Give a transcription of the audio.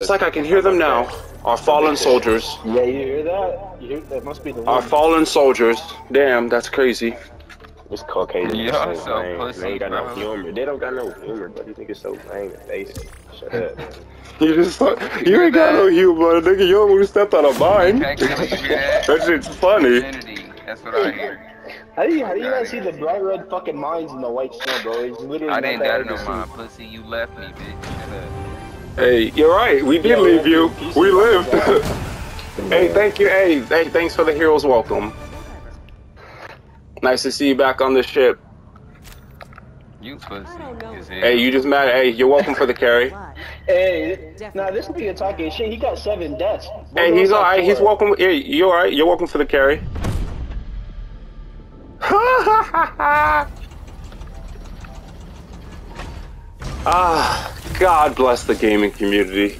It's like I can hear them now. Our fallen soldiers. Yeah, you hear that? You hear that? Must be the Our wind. fallen soldiers. Damn, that's crazy. This Caucasian Y'all is so so lame. pussy, They ain't got no humor. They don't got no humor, but these niggas so lame and basic. Shut up. You just you ain't got no humor, nigga. You almost stepped out of mine. Actually, you hear That shit's funny. That's what I hear. How do you how do you not see the bright red fucking mines in the white snow, bro? It's literally I not didn't that doubt hard no to my see. pussy. You left me, bitch. Shut up. Hey, you're right. We did Yeah, leave yeah, you. you We see lived. hey, thank you. Hey, hey, thanks for the hero's welcome. Nice to see you back on the ship. You pussy. Hey, you just mad. Hey, you're welcome for the carry. Hey, nah, this nigga talking shit. He got seven deaths. Hey, he's alright. He's four. welcome. Hey, you alright? You're welcome for the carry. ah, God bless the gaming community.